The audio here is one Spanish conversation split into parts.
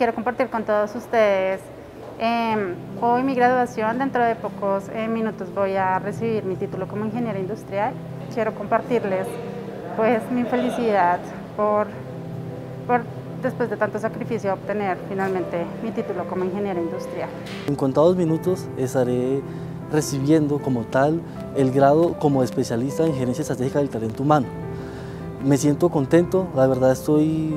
quiero compartir con todos ustedes em, hoy mi graduación, dentro de pocos eh, minutos voy a recibir mi título como ingeniera industrial. Quiero compartirles pues mi felicidad por, por después de tanto sacrificio obtener finalmente mi título como ingeniera industrial. En contados minutos estaré recibiendo como tal el grado como especialista en gerencia estratégica del talento humano. Me siento contento, la verdad estoy,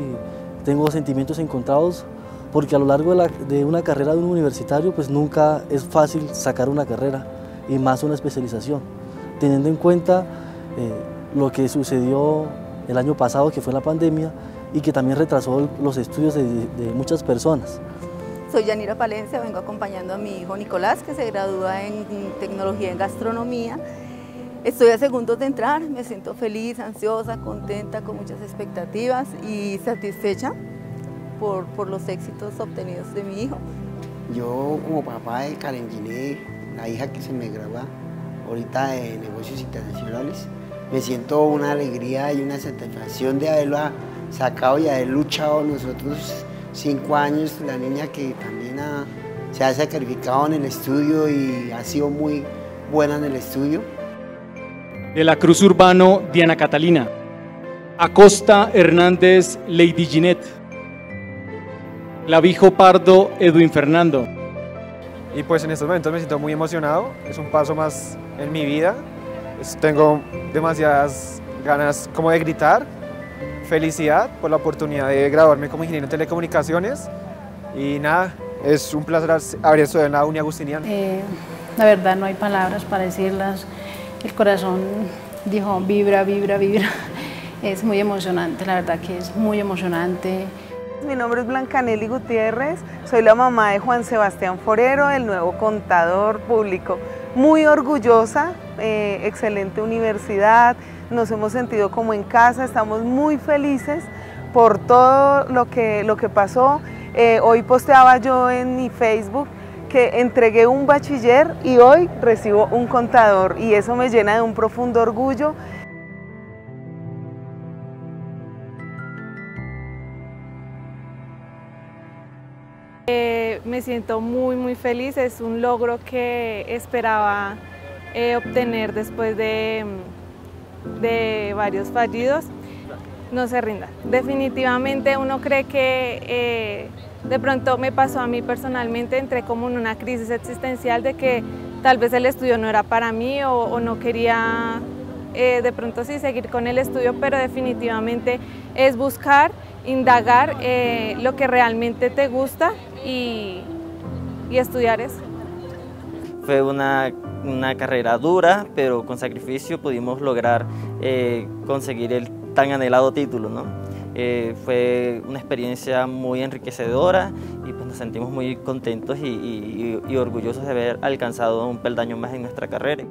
tengo sentimientos encontrados porque a lo largo de, una carrera de un universitario pues nunca es fácil sacar una carrera y más una especialización, teniendo en cuenta eh, lo que sucedió el año pasado que fue la pandemia y que también retrasó los estudios de, muchas personas. Soy Yanira Palencia, vengo acompañando a mi hijo Nicolás que se gradúa en tecnología en gastronomía. Estoy a segundos de entrar, me siento feliz, ansiosa, contenta, con muchas expectativas y satisfecha por, por los éxitos obtenidos de mi hijo. Yo como papá de Karen Giné, la hija que se me graba ahorita de negocios internacionales, me siento una alegría y una satisfacción de haberlo sacado y haber luchado nosotros cinco años, la niña que también se ha sacrificado en el estudio y ha sido muy buena en el estudio. De la Cruz Urbano Diana Catalina, Acosta Hernández Lady Ginette, Clavijo Pardo Edwin Fernando. Y pues en estos momentos me siento muy emocionado, es un paso más en mi vida, tengo demasiadas ganas como de gritar, felicidad por la oportunidad de graduarme como ingeniero en telecomunicaciones y nada, es un placer haber estudiado en la Uni Agustiniana. Eh, la verdad no hay palabras para decirlas el corazón dijo vibra, vibra, vibra. Es muy emocionante, la verdad que es muy emocionante. Mi nombre es Blancanelli Gutiérrez, soy la mamá de Juan Sebastián Forero, el nuevo contador público. Muy orgullosa, eh, excelente universidad, nos hemos sentido como en casa, estamos muy felices por todo lo que, lo que pasó. Eh, hoy posteaba yo en mi Facebook que entregué un bachiller y hoy recibo un contador y eso me llena de un profundo orgullo. Me siento muy muy feliz, es un logro que esperaba eh, obtener después de, de, varios fallidos. No se rinda. Definitivamente uno cree que eh, de pronto me pasó a mí personalmente, entré como en una crisis existencial de que tal vez el estudio no era para mí o, no quería eh, de pronto sí seguir con el estudio, pero definitivamente es buscar, indagar lo que realmente te gusta y, estudiar eso. Fue una, carrera dura, pero con sacrificio pudimos lograr eh, conseguir el tan anhelado título. ¿no? Eh, fue una experiencia muy enriquecedora y pues nos sentimos muy contentos y, y orgullosos de haber alcanzado un peldaño más en nuestra carrera.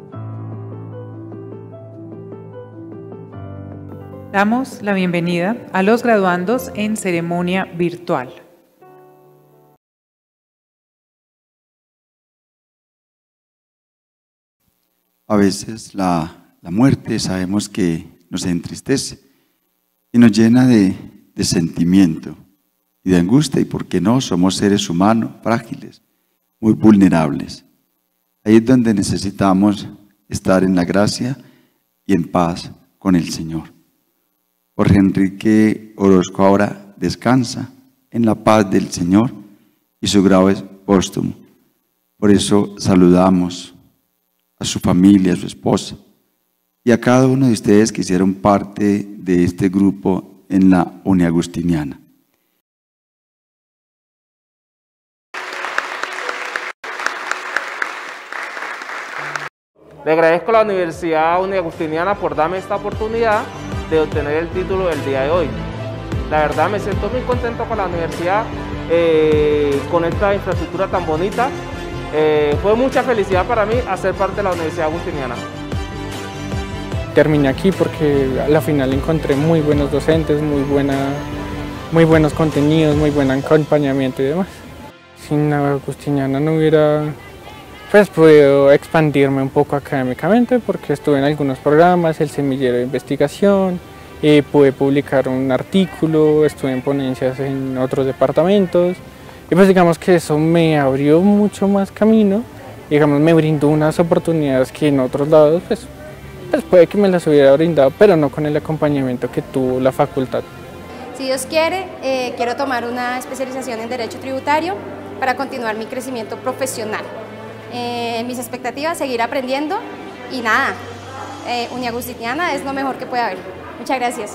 Damos la bienvenida a los graduandos en ceremonia virtual. A veces la, muerte sabemos que nos entristece y nos llena de, sentimiento y de angustia, y porque no, somos seres humanos frágiles, muy vulnerables. Ahí es donde necesitamos estar en la gracia y en paz con el Señor. Jorge Enrique Orozco ahora descansa en la paz del Señor y su grado es póstumo. Por eso saludamos a su familia, a su esposa, y a cada uno de ustedes que hicieron parte de este grupo en la Uniagustiniana. Le agradezco a la Universidad Uniagustiniana por darme esta oportunidad de obtener el título del día de hoy. La verdad me siento muy contento con la universidad, eh, con esta infraestructura tan bonita. Eh, fue mucha felicidad para mí hacer parte de la Universidad Agustiniana terminé aquí porque a la final encontré muy buenos docentes, muy, buena, muy buenos contenidos, muy buen acompañamiento y demás. Sin la Agustiniana no hubiera pues, podido expandirme un poco académicamente porque estuve en algunos programas, el semillero de investigación, y pude publicar un artículo, estuve en ponencias en otros departamentos Y pues digamos que eso me abrió mucho más camino, digamos me brindó unas oportunidades que en otros lados pues, pues puede que me las hubiera brindado, pero no con el acompañamiento que tuvo la facultad. Si Dios quiere, eh, quiero tomar una especialización en Derecho Tributario para continuar mi crecimiento profesional. Eh, mis expectativas, seguir aprendiendo y nada, eh, Uniagustiniana es lo mejor que puede haber. Muchas gracias.